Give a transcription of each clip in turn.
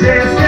Just.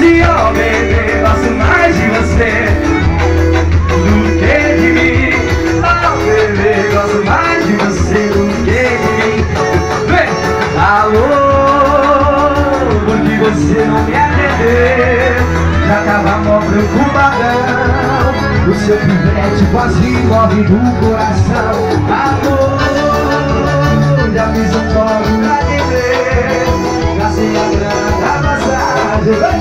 Se eu beber, gosto mais de você Do que de mim. Beber, gosto mais de você Do que de mim. Alô, porque você não me atendeu. Já tava mó preocupadão. O seu pivete quase morre do coração. Amor, já fiz um colo pra te ver Já sei a grana da passagem.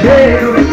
cheiro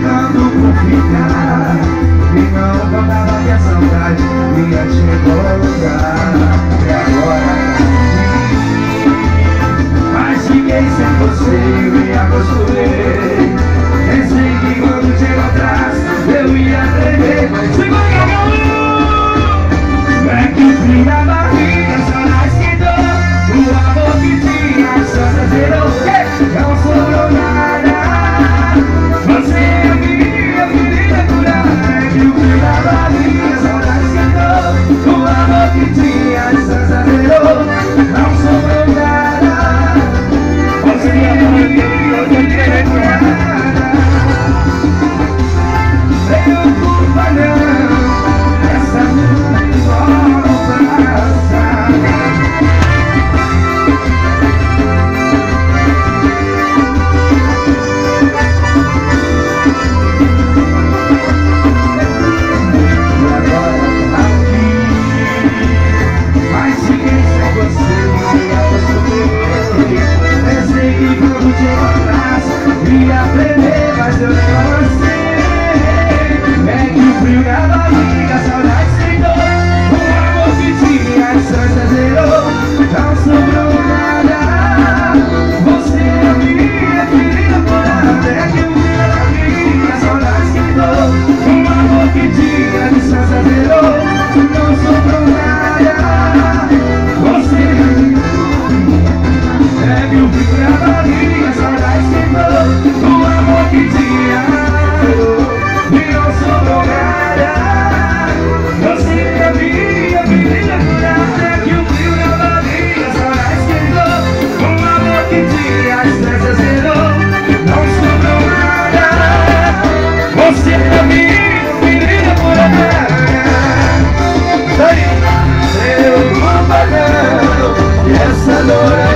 ficando por ficar E não contava que a saudade ia te colocar adora.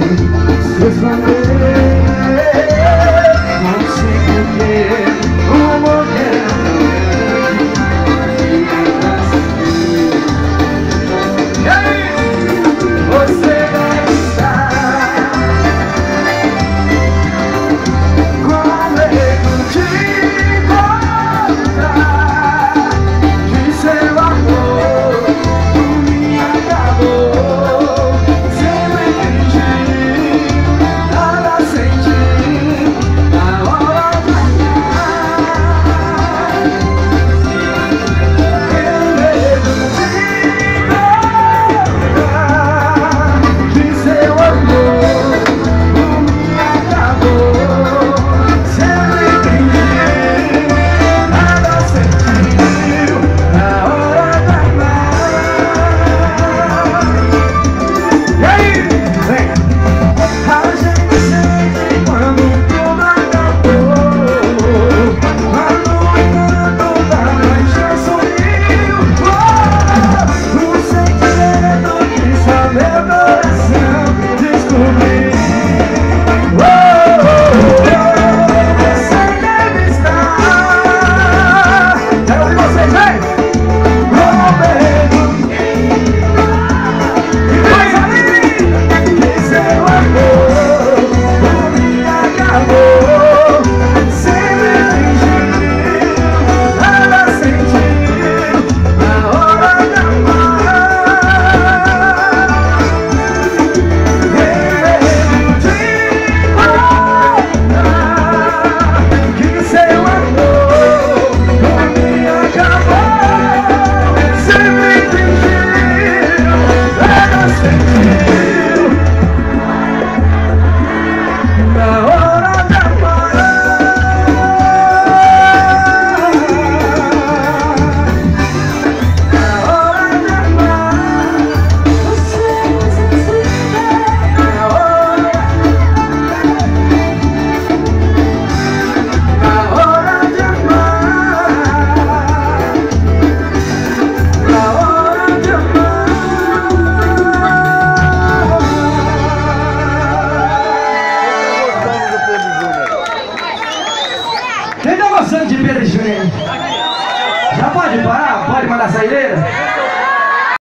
It's my